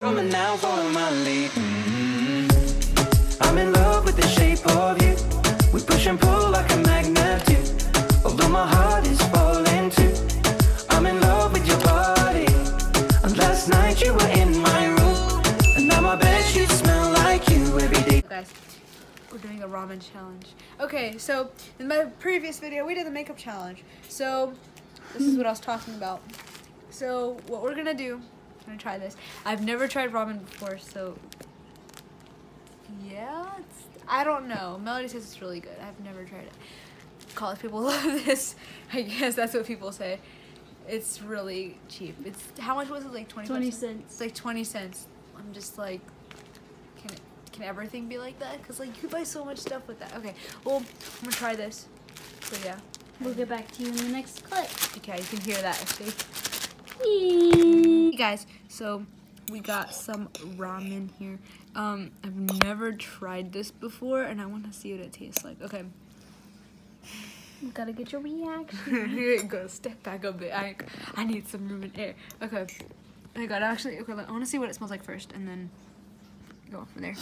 Coming now, follow my lead. Mm-hmm. I'm in love with the shape of you. We push and pull like a magnet do. Although my heart is falling too. I'm in love with your body. And last night you were in my room. And now my bed sheets smell like you every day. guys we're doing a ramen challenge okay so in my previous video we did the makeup challenge so this is what i was talking about so what we're gonna do i'm gonna try this i've never tried ramen before so yeah it's, i don't know melody says it's really good i've never tried it college people love this i guess that's what people say it's really cheap it's how much was it like 20 20 bucks? cents. it's like 20 cents i'm just like can it, can everything be like that? Cause like you buy so much stuff with that. Okay, well I'm gonna try this. So yeah. We'll get back to you in the next clip. Okay, you can hear that. See. Whee! Guys, so we got some ramen here. Um, I've never tried this before, and I want to see what it tastes like. Okay, We gotta get your reaction. here it goes. Step back a bit. I I need some room and air. Okay. I got actually. Okay, I want to see what it smells like first, and then go from there.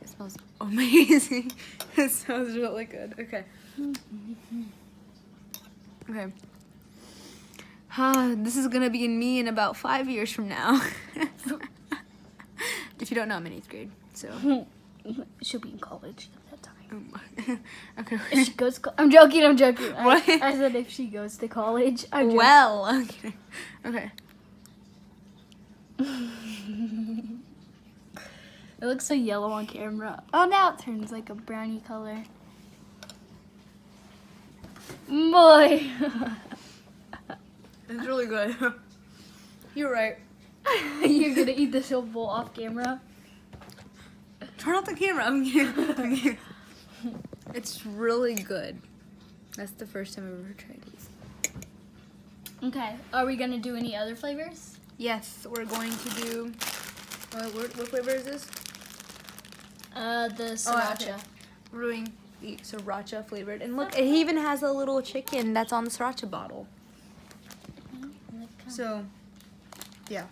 It smells amazing. it smells really good. Okay. Okay. Ah, this is gonna be in me in about five years from now. if you don't know, I'm in eighth grade. So. She'll be in college at that time. okay. If she goes, I'm joking. I'm joking. I- What? I, said if she goes to college. I'm joking. Well. Okay. Okay. It looks so yellow on camera. Oh, now it turns like a brownie color. Boy. It's really good. You're right. You're gonna eat this whole bowl off camera. Turn off the camera. I'm kidding. It's really good. That's the first time I've ever tried these. Okay. Are we gonna do any other flavors? Yes, we're going to do. Uh, what, what flavor is this? Uh, the Oh, sriracha. okay. We're doing the sriracha flavored. And look, it even has a little chicken that's on the sriracha bottle. So, yeah.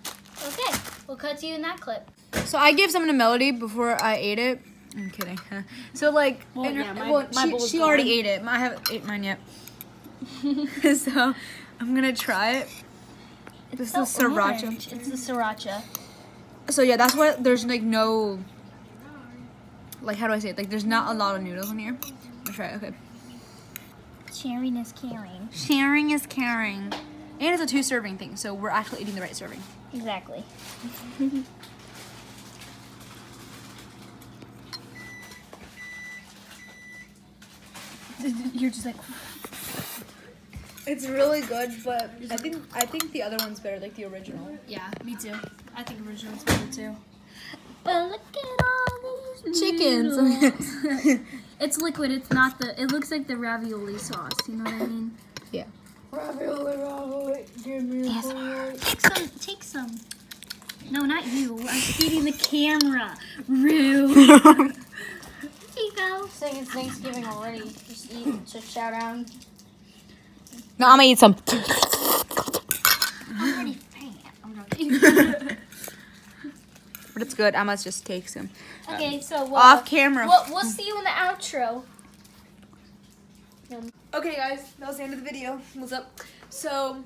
Okay, we'll cut to you in that clip. So I gave some to Melody before I ate it. I'm kidding. So like, Well, her- yeah, my- well, my she, she already ate it. I haven't ate mine yet. so I'm gonna try it. This is So sriracha. orange. It's the sriracha. So yeah, that's why there's like no, like how do I say it? Like there's not a lot of noodles in here. I'll try it. Okay. Sharing is caring. Sharing is caring. And it's a two serving thing, so we're actually eating the right serving. Exactly. You're just like, It's really good, but I think I think the other one's better, like the original. yeah, me too. I think the original's better too. But look at all these Chickens. it's liquid. It's not the. It looks like the ravioli sauce. You know what I mean? Yeah. Ravioli, ravioli, give me Take some. Take some. No, not you. I'm feeding the camera. Rude. Here you go. saying it's Thanksgiving already. Just eat, just shout out. No, I'm gonna eat some. I'm already fat. I'm. But it's good. I must just take some. Okay, so uh, Off camera. We'll, we'll see you in the outro. Okay, guys, that was the end of the video. What's up? So,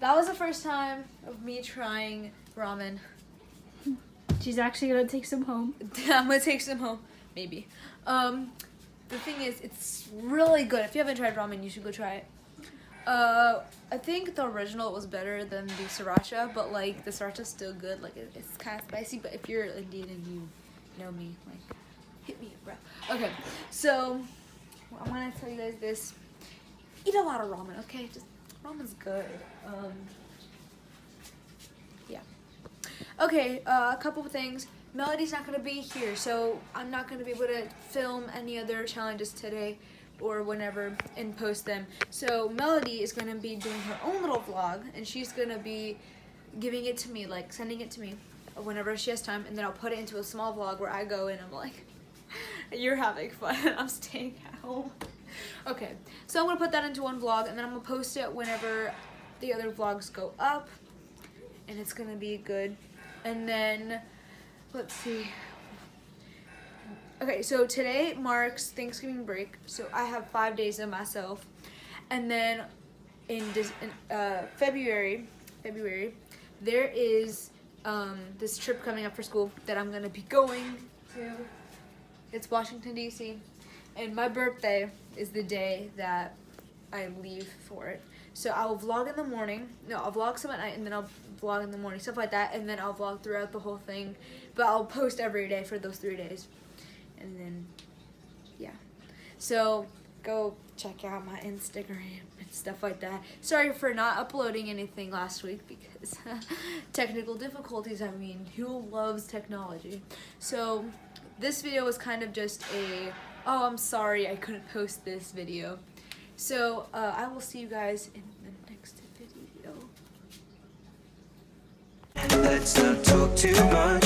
that was the first time of me trying ramen. She's actually gonna take some home. I'm gonna take some home, maybe. Um, the thing is, it's really good. If you haven't tried ramen, you should go try it. Uh, I think the original was better than the sriracha, but like the sriracha's still good. Like it, it's kind of spicy, but if you're Indian and you know me, like hit me up, bro. Okay, so I want to tell you guys this: eat a lot of ramen, okay? Just ramen's good. Um, yeah. Okay, uh, a couple of things. Melody's not gonna be here, so I'm not gonna be able to film any other challenges today or whenever and post them. So Melody is gonna be doing her own little vlog, and she's gonna be giving it to me, like sending it to me whenever she has time, and then I'll put it into a small vlog where I go and I'm like, "You're having fun. I'm staying at home." Okay, so I'm gonna put that into one vlog, and then I'm gonna post it whenever the other vlogs go up. and it's gonna be good. And then, let's see. Okay, so today marks Thanksgiving break, so I have five days of myself, and then in, in uh, February, February, there is um, this trip coming up for school that I'm gonna be going to. It's Washington D.C. and my birthday is the day that I leave for it. So I will vlog in the morning. No, I'll vlog some at night, and then I'll vlog in the morning, stuff like that, and then I'll vlog throughout the whole thing. But I'll post every day for those three days, and then yeah. So go check out my Instagram and stuff like that. Sorry for not uploading anything last week because technical difficulties. I mean, who loves technology? So this video was kind of just a, oh, I'm sorry I couldn't post this video. So uh, I will see you guys in the next video. Let's not talk too much.